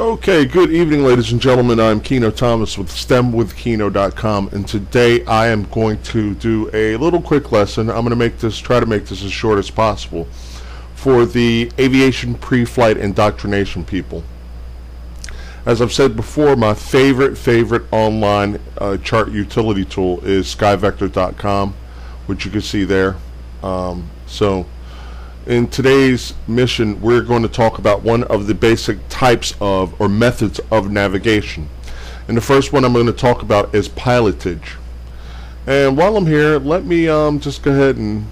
Okay, good evening, ladies and gentlemen. I'm Kieno Thomas with STEMWithKieno.com, and today I am going to do a little quick lesson. I'm going to make this, try to make this as short as possible, for the aviation pre-flight indoctrination people. As I've said before, my favorite, favorite online uh, chart utility tool is SkyVector.com, which you can see there. Um, so in today's mission, we're going to talk about one of the basic types of or methods of navigation. And the first one I'm going to talk about is pilotage. And while I'm here, let me um, just go ahead and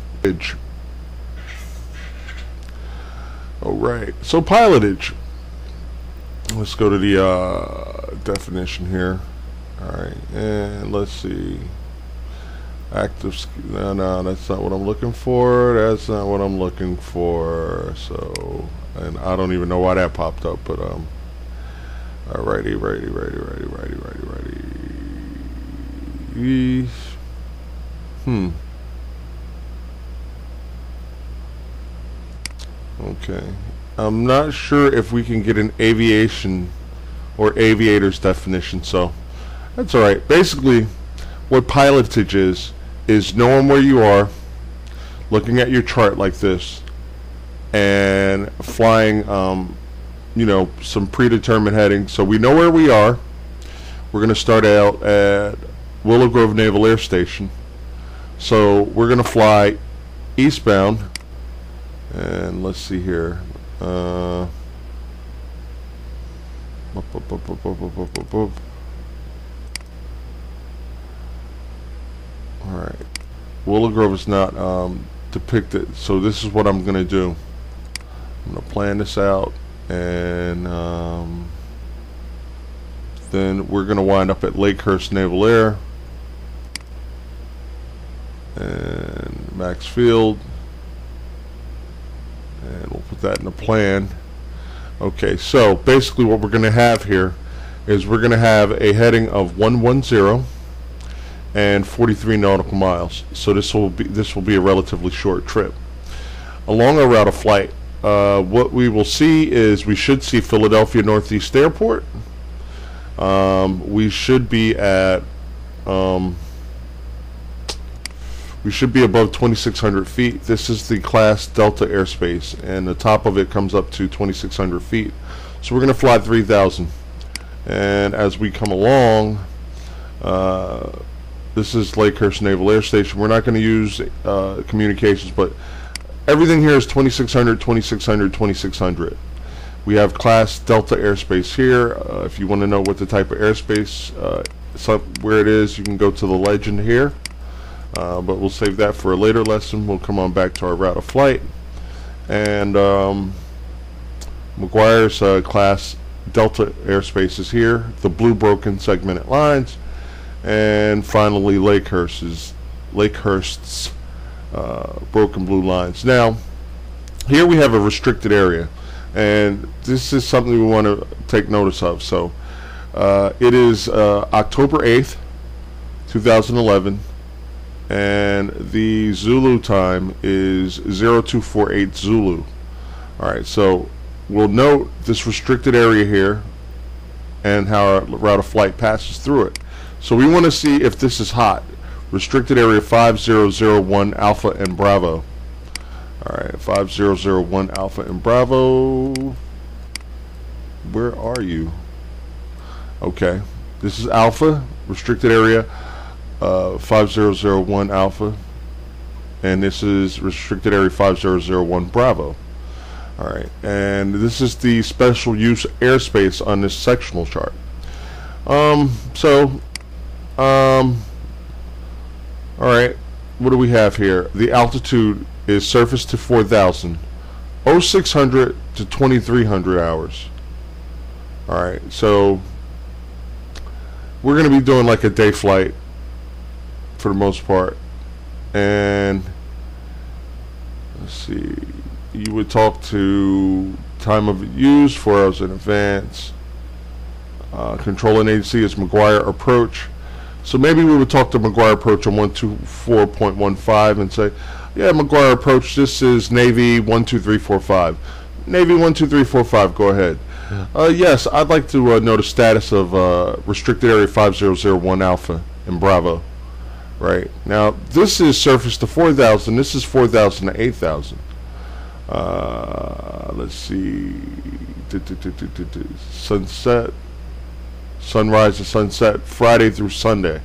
Alright, so pilotage. Let's go to the uh, definition here. Alright, and let's see active no no that's not what I'm looking for that's not what I'm looking for so and I don't even know why that popped up but um alrighty righty righty righty righty righty righty hmm. Okay. I'm not sure if we can get an aviation or aviator's definition so that's alright basically what pilotage is is knowing where you are, looking at your chart like this, and flying, um, you know, some predetermined headings. So we know where we are. We're going to start out at Willow Grove Naval Air Station. So we're going to fly eastbound. And let's see here. Uh, Alright. Willow Grove is not um, depicted, so this is what I'm going to do. I'm going to plan this out, and um, then we're going to wind up at Lakehurst Naval Air, and Max Field, and we'll put that in the plan. Okay, so basically what we're going to have here is we're going to have a heading of 110 and 43 nautical miles. So this will be this will be a relatively short trip. Along our route of flight, uh, what we will see is we should see Philadelphia Northeast Airport. Um, we should be at um, we should be above 2,600 feet. This is the class Delta airspace, and the top of it comes up to 2,600 feet. So we're going to fly 3,000. And as we come along, uh, this is Lakehurst Naval Air Station. We're not going to use uh, communications, but everything here is 2600, 2600, 2600. We have class Delta airspace here. Uh, if you want to know what the type of airspace, uh, where it is, you can go to the legend here. Uh, but we'll save that for a later lesson. We'll come on back to our route of flight. And um, McGuire's uh, class Delta airspace is here. The blue broken segmented lines and finally Lakehurst's Lakehurst's uh, broken blue lines. Now, here we have a restricted area, and this is something we want to take notice of. So, uh, it is uh, October 8th, 2011, and the Zulu time is 0248 Zulu. All right, so we'll note this restricted area here and how our route of flight passes through it. So we want to see if this is hot. Restricted area 5001 Alpha and Bravo. Alright, 5001 Alpha and Bravo. Where are you? Okay. This is Alpha, restricted area uh, 5001 Alpha. And this is restricted area 5001 Bravo. Alright, and this is the special use airspace on this sectional chart. Um, so um, all right, what do we have here? The altitude is surface to 4,000, 0600 to 2300 hours. All right, so we're going to be doing like a day flight for the most part. And let's see, you would talk to time of use, four hours in advance. Uh, controlling agency is McGuire Approach. So maybe we would talk to McGuire Approach on 124.15 and say, yeah, McGuire Approach, this is Navy 12345. Navy 12345, go ahead. Uh, yes, I'd like to uh, know the status of uh, restricted area 5001 Alpha in Bravo. Right now, this is surface to 4,000. This is 4,000 to 8,000. Uh, let's see, sunset, sunrise to sunset, Friday through Sunday.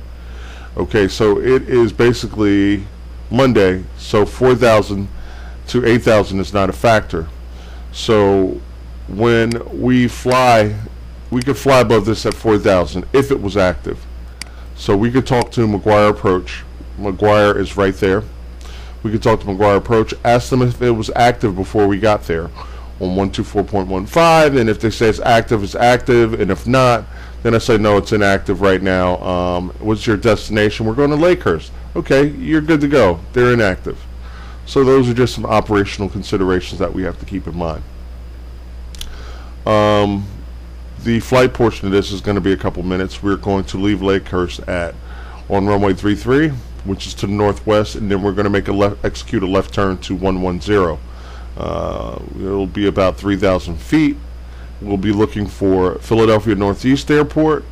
Okay, so it is basically Monday. So 4,000 to 8,000 is not a factor. So when we fly, we could fly above this at 4,000 if it was active. So we could talk to McGuire Approach. McGuire is right there. We could talk to McGuire Approach, ask them if it was active before we got there on 124.15, and if they say it's active, it's active, and if not, then I say no, it's inactive right now. Um, what's your destination? We're going to Lakehurst. Okay, you're good to go. They're inactive. So those are just some operational considerations that we have to keep in mind. Um, the flight portion of this is going to be a couple minutes. We're going to leave Lakehurst at on runway 33, which is to the northwest, and then we're going to make a left, execute a left turn to 110. Uh, it'll be about 3,000 feet. We'll be looking for Philadelphia Northeast Airport.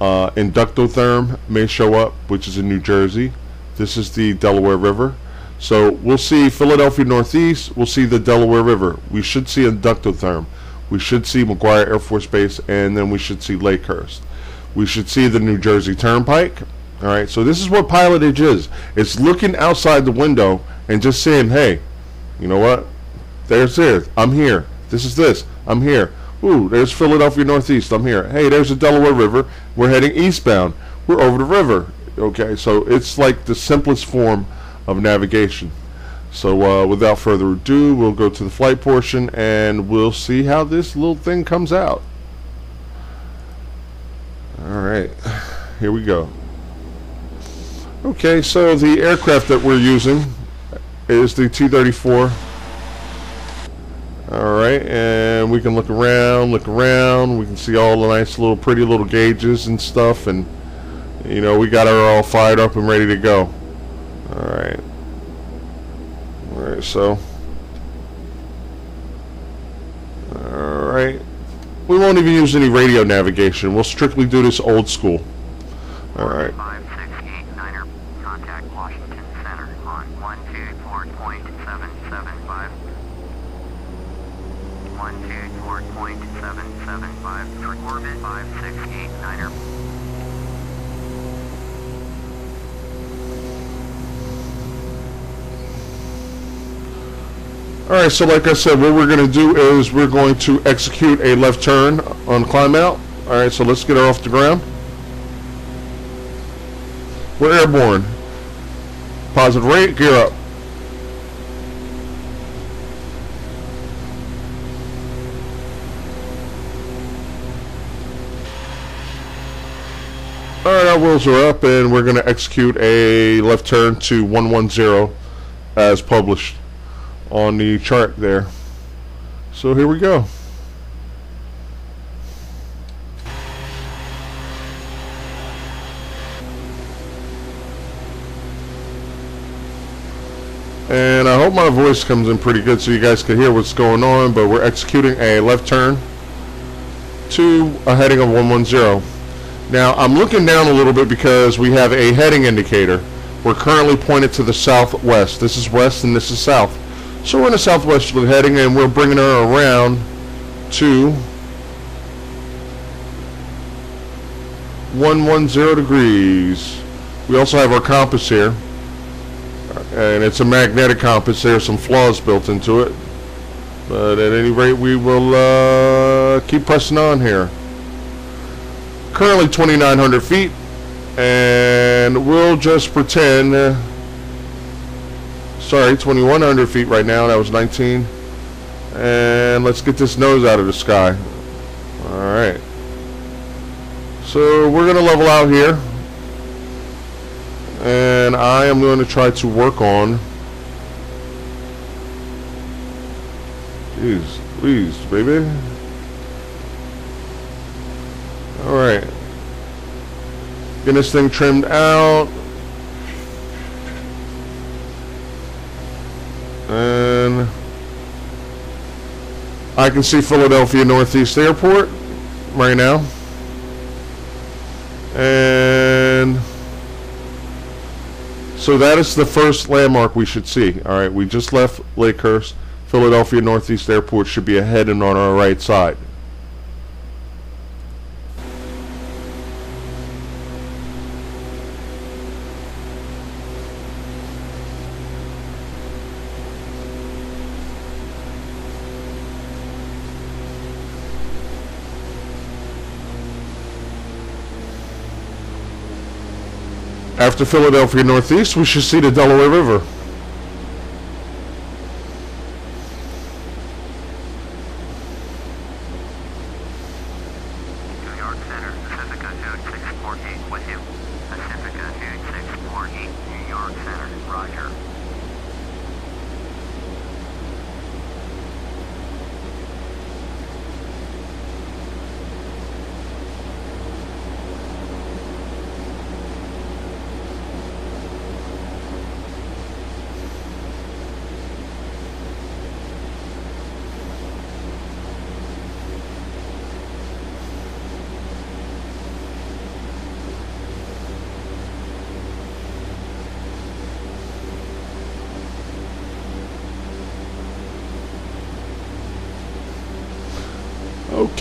Uh, Inductotherm may show up, which is in New Jersey. This is the Delaware River. So we'll see Philadelphia Northeast. We'll see the Delaware River. We should see Inductotherm. We should see McGuire Air Force Base, and then we should see Lakehurst. We should see the New Jersey Turnpike. All right, so this is what pilotage is. It's looking outside the window and just saying, hey, you know what? There's this. I'm here. This is this. I'm here. Ooh, there's Philadelphia Northeast. I'm here. Hey, there's the Delaware River. We're heading eastbound. We're over the river. Okay, so it's like the simplest form of navigation. So uh, without further ado, we'll go to the flight portion and we'll see how this little thing comes out. Alright, here we go. Okay, so the aircraft that we're using is the T-34. Alright, and we can look around, look around. We can see all the nice little pretty little gauges and stuff. And, you know, we got her all fired up and ready to go. Alright. Alright, so. Alright. We won't even use any radio navigation. We'll strictly do this old school. Alright. Alright, so like I said, what we're going to do is we're going to execute a left turn on climb out. Alright, so let's get her off the ground. We're airborne. Positive rate, gear up. Alright, our wheels are up and we're going to execute a left turn to 110 as published on the chart there. So here we go. And I hope my voice comes in pretty good so you guys can hear what's going on, but we're executing a left turn to a heading of 110. Now I'm looking down a little bit because we have a heading indicator. We're currently pointed to the southwest. This is west and this is south. So we're in a southwesterly heading and we're bringing her around to 110 degrees. We also have our compass here. And it's a magnetic compass. There's some flaws built into it. But at any rate, we will uh, keep pressing on here. Currently 2,900 feet. And we'll just pretend... Uh, sorry, 2,100 feet right now. That was 19. And let's get this nose out of the sky. Alright. So we're going to level out here. And I am going to try to work on... Jeez, please, baby. Alright. Getting this thing trimmed out. I can see Philadelphia Northeast Airport right now. And so that is the first landmark we should see. All right, we just left Lakehurst. Philadelphia Northeast Airport should be ahead and on our right side. After Philadelphia Northeast, we should see the Delaware River. New York Center, Pacifica 2648 with you. Pacifica 2648, New York Center, roger.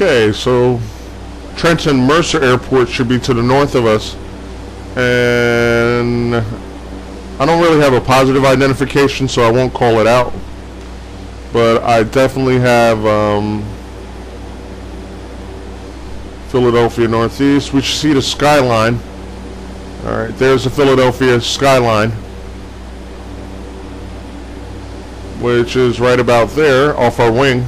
Okay, so Trenton Mercer Airport should be to the north of us. And I don't really have a positive identification, so I won't call it out. But I definitely have um, Philadelphia Northeast. We should see the skyline. All right, there's the Philadelphia skyline, which is right about there off our wing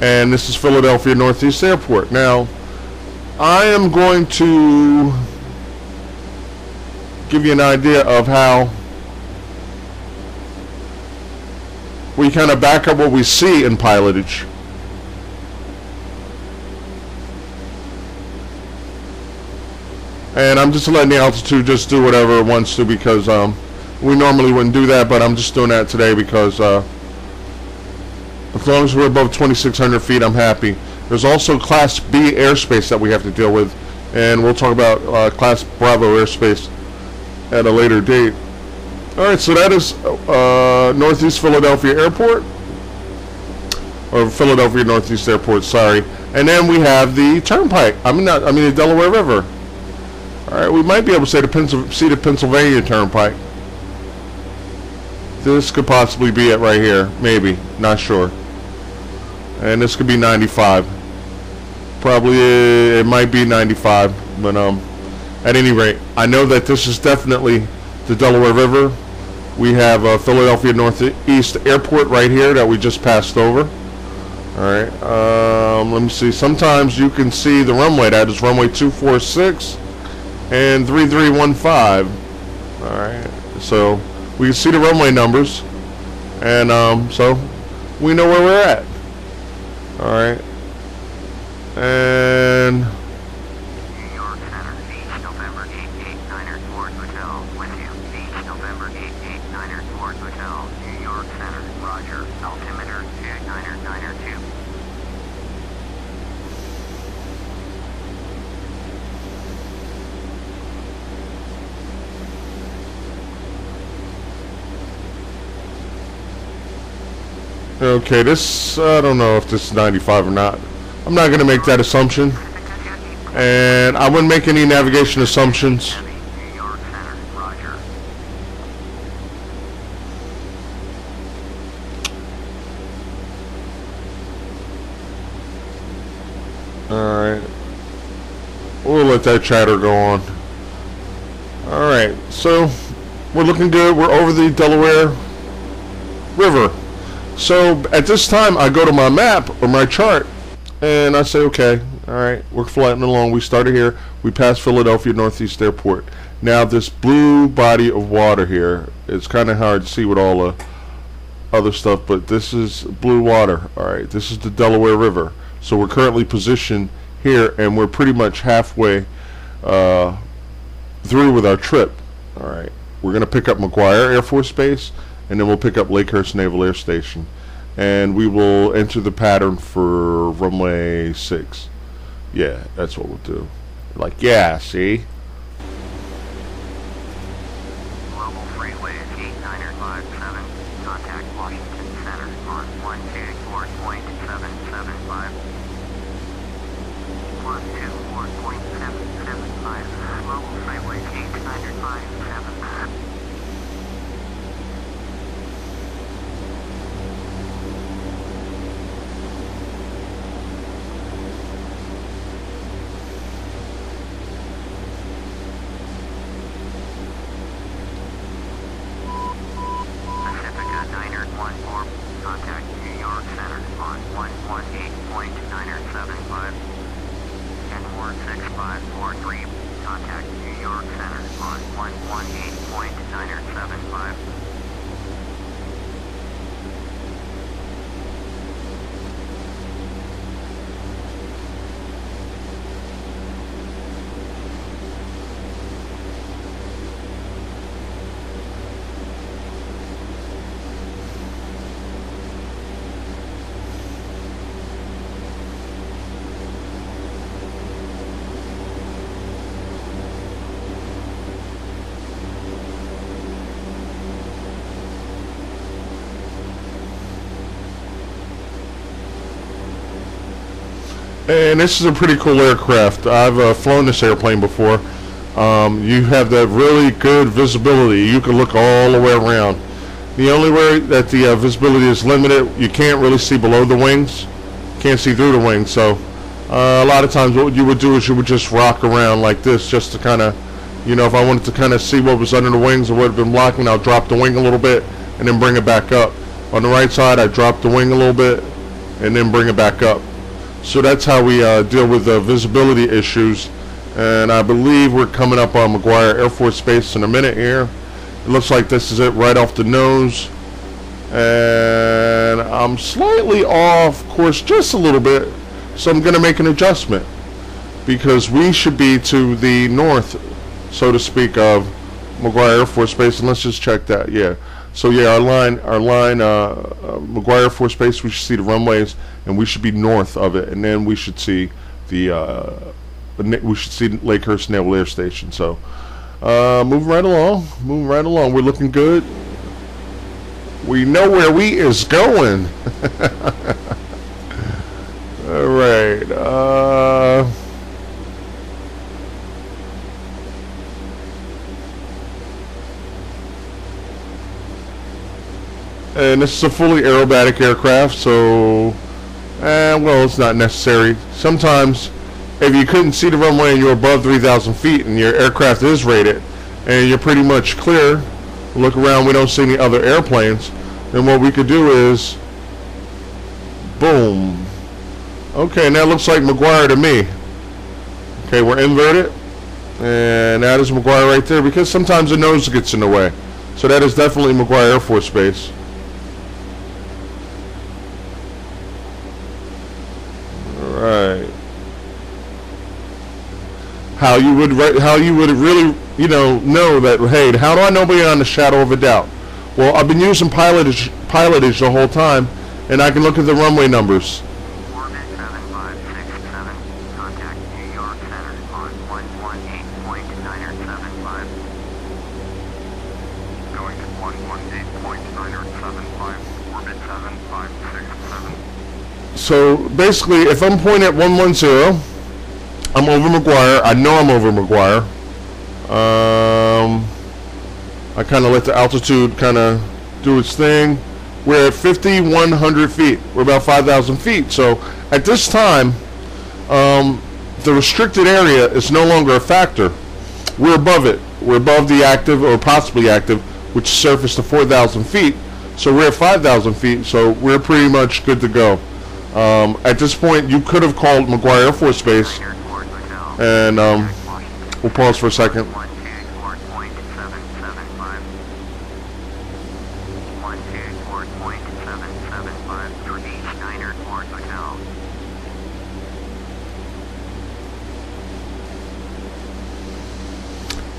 and this is Philadelphia Northeast Airport. Now, I am going to give you an idea of how we kind of back up what we see in pilotage. And I'm just letting the altitude just do whatever it wants to because um, we normally wouldn't do that, but I'm just doing that today because uh, as long as we're above 2,600 feet, I'm happy. There's also Class B airspace that we have to deal with, and we'll talk about uh, Class Bravo airspace at a later date. All right, so that is uh, Northeast Philadelphia Airport, or Philadelphia Northeast Airport. Sorry, and then we have the Turnpike. I mean, not, I mean the Delaware River. All right, we might be able to say the Pencil, see the Pennsylvania Turnpike. This could possibly be it right here, maybe, not sure and this could be 95 probably uh, it might be 95 but um at any rate I know that this is definitely the Delaware River. We have uh, Philadelphia Northeast Airport right here that we just passed over. Alright um, let me see. Sometimes you can see the runway. That is runway 246 and 3315 alright so we can see the runway numbers. And um, so we know where we're at Alright. And... Okay, this, I don't know if this is 95 or not. I'm not going to make that assumption. And I wouldn't make any navigation assumptions. Alright. We'll let that chatter go on. Alright, so we're looking good. We're over the Delaware River. So at this time, I go to my map or my chart, and I say, okay, all right, we're flying along. We started here. We passed Philadelphia Northeast Airport. Now this blue body of water here, it's kind of hard to see with all the other stuff, but this is blue water. All right, this is the Delaware River. So we're currently positioned here, and we're pretty much halfway uh, through with our trip. All right, we're going to pick up McGuire Air Force Base, and then we'll pick up Lakehurst Naval Air Station. and we will enter the pattern for runway six. Yeah, that's what we'll do. Like, yeah, see? 46543. Contact New York Center on 118.975. And this is a pretty cool aircraft. I've uh, flown this airplane before. Um, you have that really good visibility. You can look all the way around. The only way that the uh, visibility is limited, you can't really see below the wings. Can't see through the wings. So uh, a lot of times what you would do is you would just rock around like this just to kind of, you know, if I wanted to kind of see what was under the wings or what had been blocking, I'll drop the wing a little bit and then bring it back up. On the right side, I drop the wing a little bit and then bring it back up. So that's how we uh, deal with the visibility issues. And I believe we're coming up on McGuire Air Force Base in a minute here. It looks like this is it right off the nose. And I'm slightly off course just a little bit. So I'm going to make an adjustment. Because we should be to the north, so to speak, of McGuire Air Force Base. And let's just check that. Yeah. So yeah, our line, our line, uh, uh, McGuire Air Force Base. We should see the runways, and we should be north of it, and then we should see the, uh, we should see Lakehurst Naval Air Station. So, uh, right along, moving right along. We're looking good. We know where we is going. All right. Uh, and this is a fully aerobatic aircraft, so, eh, well, it's not necessary. Sometimes, if you couldn't see the runway and you're above 3,000 feet and your aircraft is rated, and you're pretty much clear, look around, we don't see any other airplanes, then what we could do is, boom. Okay, and that looks like McGuire to me. Okay, we're inverted, and that is McGuire right there, because sometimes the nose gets in the way. So that is definitely McGuire Air Force Base. How you would re- how you would really you know know that hey how do I know beyond the shadow of a doubt? Well, I've been using pilotage pilotage the whole time, and I can look at the runway numbers. Orbit 7567. Contact New York Center on 118.975. Going to 118.975. Orbit 7567. So basically, if I'm pointing at 110, I'm over McGuire. I know I'm over McGuire. Um, I kind of let the altitude kind of do its thing. We're at 5,100 feet. We're about 5,000 feet. So at this time, um, the restricted area is no longer a factor. We're above it. We're above the active or possibly active, which surface to 4,000 feet. So we're at 5,000 feet. So we're pretty much good to go. Um, at this point, you could have called McGuire Air Force Base. And um, we'll pause for a second. 124.775. 124.775 for East Niner Port Hotel.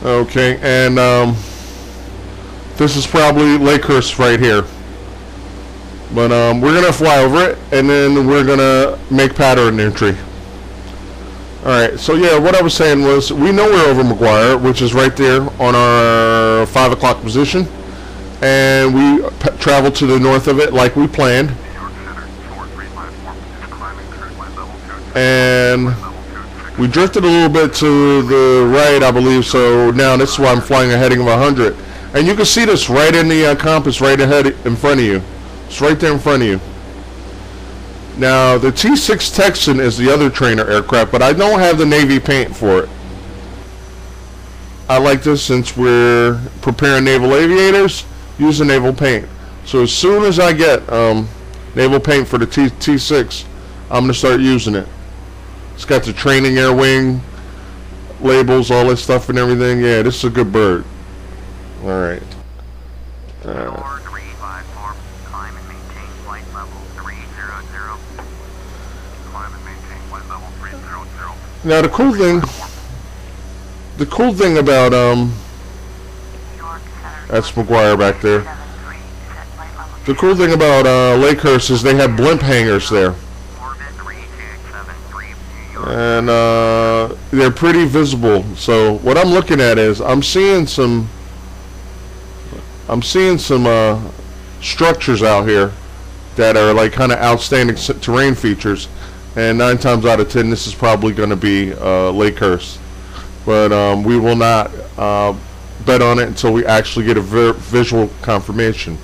Okay, and um, this is probably Lakehurst right here. But um, we're gonna fly over it, and then we're gonna make pattern entry. All right. So yeah, what I was saying was we know we're over McGuire, which is right there on our five o'clock position, and we p- travel to the north of it like we planned. New York Center, 4354 is climbing through my level 2. And we drifted a little bit to the right, I believe. So now this is why I'm flying a heading of 100, and you can see this right in the uh, compass, right ahead in front of you. It's right there in front of you. Now the T6 Texan is the other trainer aircraft, but I don't have the navy paint for it. I like this since we're preparing naval aviators. Use the naval paint. So as soon as I get um, naval paint for the T T6, I'm gonna start using it. It's got the training air wing labels, all this stuff and everything. Yeah, this is a good bird. All right. Uh, 4354, climb and maintain flight level 300. Climb and maintain flight level 300. Now the cool thing, the cool thing about um, that's McGuire back there. 73 is at flight level The cool thing about uh, Lakehurst is they have blimp hangars there, Orbit 3273, New York. and uh, they're pretty visible. So what I'm looking at is I'm seeing some, I'm seeing some uh, structures out here that are like kind of outstanding terrain features, and nine times out of ten, this is probably going to be uh, Lakehurst. But um, we will not uh, bet on it until we actually get a vi- visual confirmation.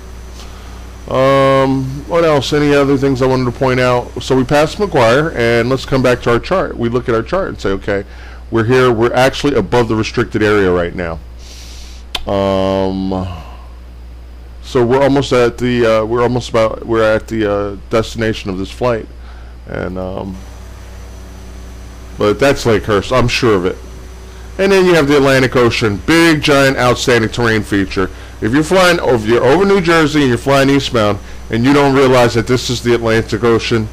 Um, what else? Any other things I wanted to point out? So we passed McGuire, and let's come back to our chart. We look at our chart and say, okay, we're here. We're actually above the restricted area right now. Um, so we're almost at the uh, we're almost about we're at the uh, destination of this flight, and um, but that's Lakehurst. I'm sure of it. And then you have the Atlantic Ocean, big, giant, outstanding terrain feature. If you're flying over, you're over New Jersey and you're flying eastbound, and you don't realize that this is the Atlantic Ocean,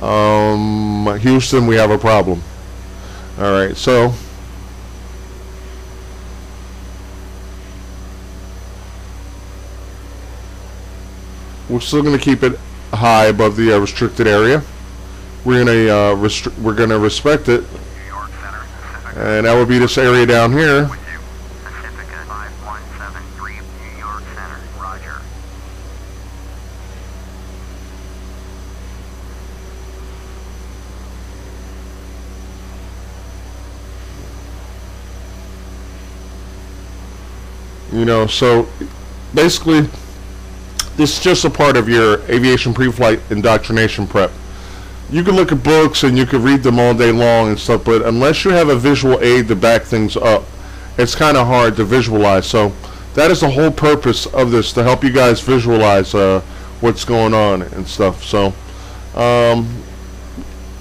um, Houston, we have a problem. All right, so we're still going to keep it high above the uh, restricted area. We're to uh, we're to respect it, and that would be this area down here. you. Pacifica 5173, New York Center, Roger. You know, so basically, this is just a part of your aviation pre-flight indoctrination prep. You can look at books and you can read them all day long and stuff, but unless you have a visual aid to back things up, it's kind of hard to visualize. So that is the whole purpose of this to help you guys visualize uh, what's going on and stuff. So um,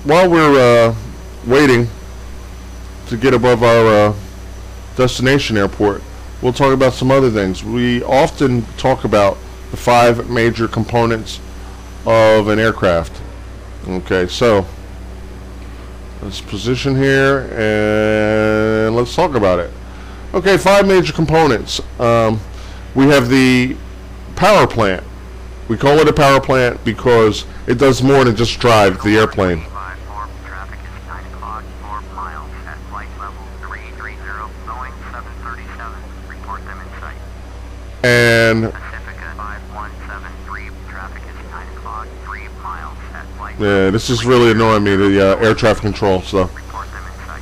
while we're uh, waiting to get above our uh, destination airport, we'll talk about some other things. We often talk about the five major components of an aircraft. Okay, so let's position here and let's talk about it. Okay, five major components. Um, we have the power plant. We call it a power plant because it does more than just drive the airplane. 354, traffic is 9 o'clock, 4 miles at flight level 330, Boeing 737. Report them in sight. And Pacifica 5173, traffic is 9 o'clock, 3 miles at flight yeah, this is really annoying me, the uh, air traffic control stuff. Report them in sight.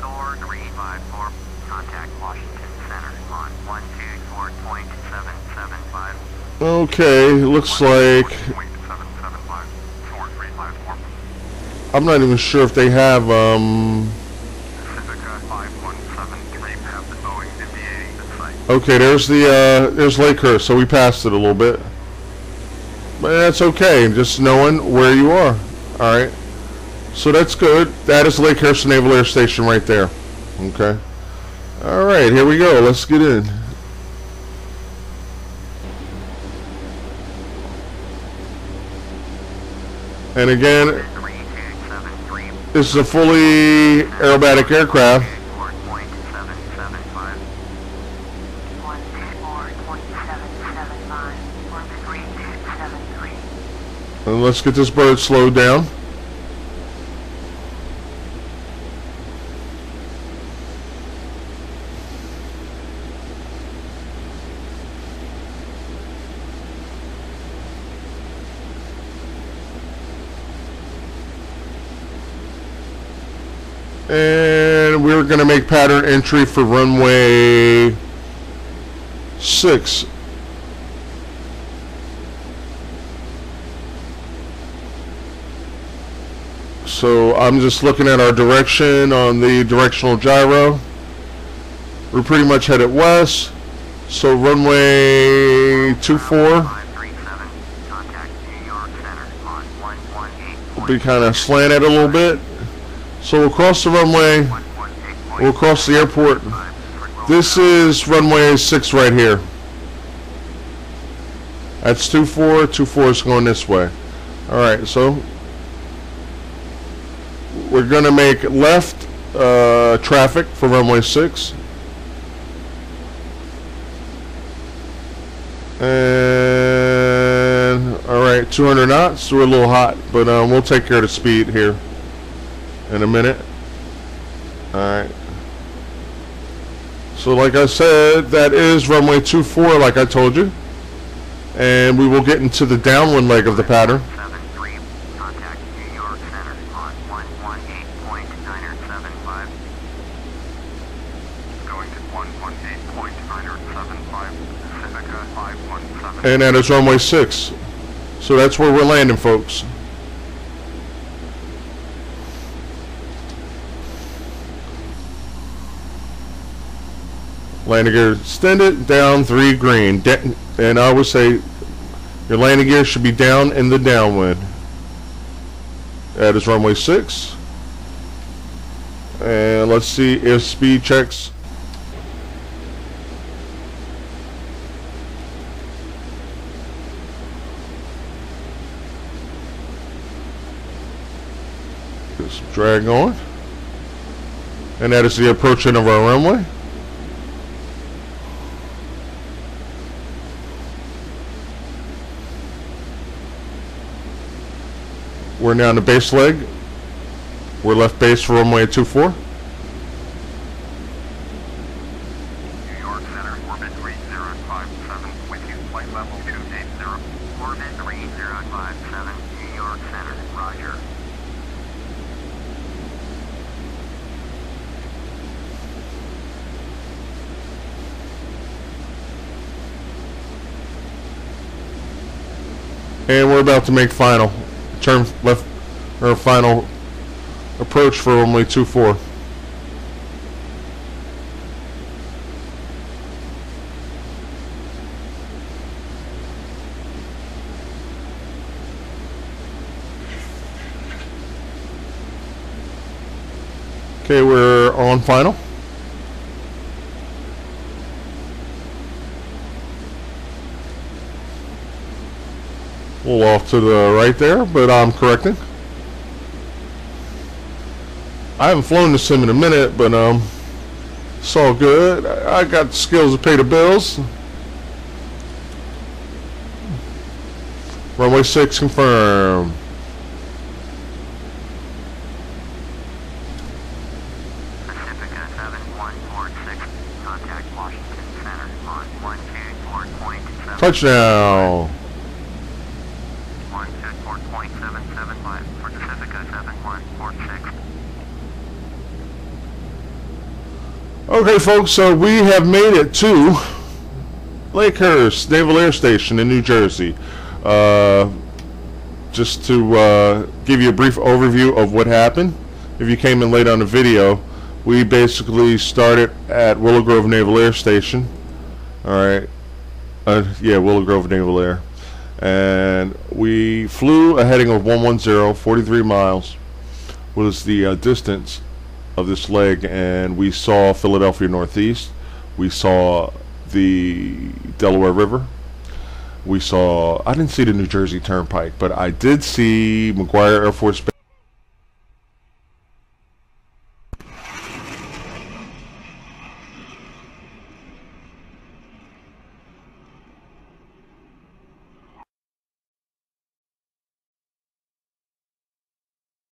Thor 354, contact Washington Center on 124.775. Okay, looks like Point 775, Thor 354. I'm not even sure if they have um Pacifica 5173, pass the Boeing 58 in sight. okay, there's the uh there's Lakehurst, so we passed it a little bit. That's okay, just knowing where you are. Alright. So that's good. That is Lakehurst Naval Air Station right there. Okay. Alright, here we go. Let's get in. And again, this is a fully aerobatic aircraft. And let's get this bird slowed down. And we're going to make pattern entry for runway 6. So I'm just looking at our direction on the directional gyro. We're pretty much headed west. So runway 24 537, contact New York Center on 118. will be kind of slanted a little bit. So we'll cross the runway. We'll cross the airport. This is runway 6 right here. That's 24. 24 is going this way. Alright, so we're going to make left uh, traffic for runway 6. And alright, 200 knots. We're a little hot, but um, we'll take care of the speed here in a minute. Alright. So like I said, that is runway 24 like I told you. And we will get into the downwind leg of the pattern. 73, contact New York Center on 118.975. Going to 118.975, Pacifica 517. And that is runway 6. So that's where we're landing, folks. Landing gear extended, down 3 green. Da- and I would say your landing gear should be down in the downwind. That is runway 6. And let's see if speed checks. Drag on. And that is the approaching of our runway. We're now on the base leg. We're left base runway 24. New York Center, orbit 3057, with you, flight level 280. Orbit 3057, New York Center, roger. And we're about to make final turn left or final approach for runway 24. Okay, we're on final. Little off to the right there, but I'm correcting. I haven't flown the sim in a minute, but um, it's all good. I I got the skills to pay the bills. Runway 6 confirmed. Pacifica 7146, contact Washington Center on 124.7. Touchdown. Okay, folks, so we have made it to Lakehurst Naval Air Station in New Jersey. Uh, just to uh, give you a brief overview of what happened, if you came in late on the video, we basically started at Willow Grove Naval Air Station. All right, uh, yeah, Willow Grove Naval Air, and we flew a heading of 110, 43 miles was the uh, distance of this leg, and we saw Philadelphia Northeast. We saw the Delaware River. We saw. I didn't see the New Jersey Turnpike, but I did see McGuire Air Force Base.